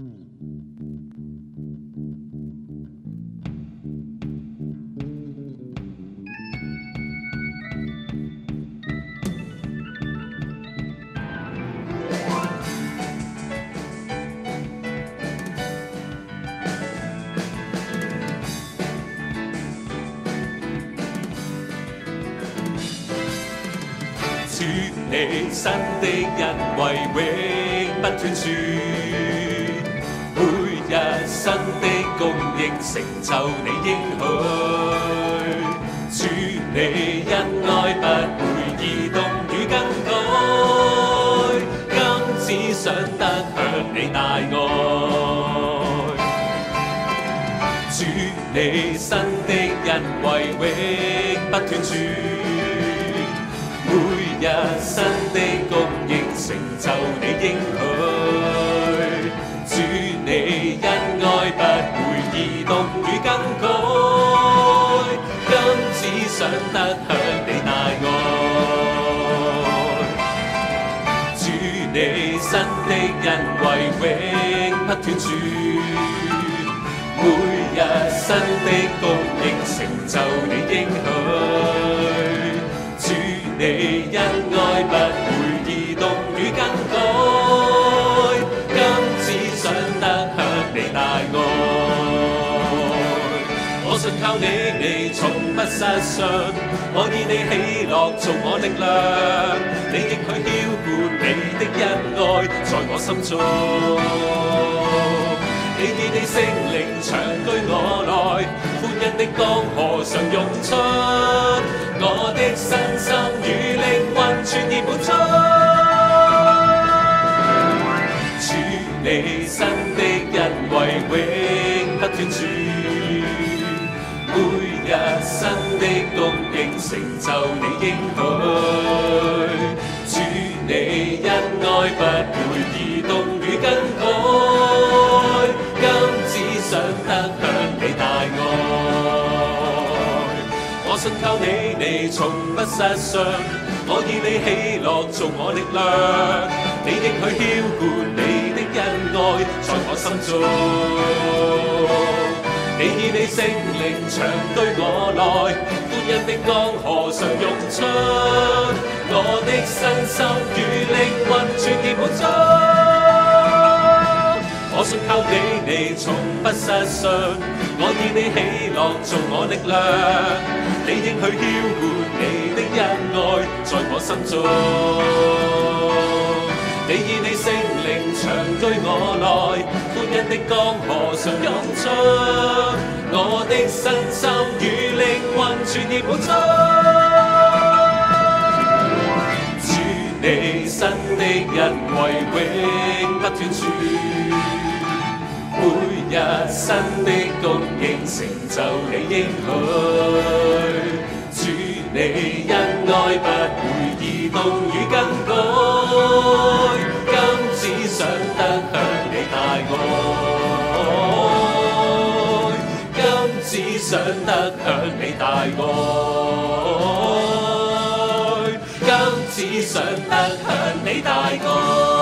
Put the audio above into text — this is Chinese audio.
说你深的因为永不断绝。新的供应成就你应许，主你恩爱不会移动与更改，今只想得享你大爱。主你新的恩惠永不断绝，每日新的供应成就你应。想得享你大爱，主你新的恩惠永不断绝，每日新的供应成就你应许。信靠你，你从不失信。我以你喜乐，做我力量。你应许浇灌你的恩爱，在我心中。你以你圣灵长居我内，欢欣的江河上涌出。我的身心与灵魂全然满足。主你身的一位，永不断绝。的公义成就你应许，主你恩爱不会移动与更改，今只想得享你大爱。我信靠你，你从不失望，我以你喜乐，做我力量，你的去飘过，你的恩爱在我心中。你以你圣灵长居我内，欢欣的江河常涌出，我的身心与灵魂全然满足。我信靠你，你从不失望。我以你喜乐，做我力量。你应去浇灌你的恩爱在我心中。你以你圣灵长居我内。的江河上涌出，我的身心与灵魂全然满足。主，你新的一季永不断绝，每日新的供应成就你应许。主，你恩爱不会移动与更改，今只想得享。大爱，今只想得享你大爱，今只想得享你大爱。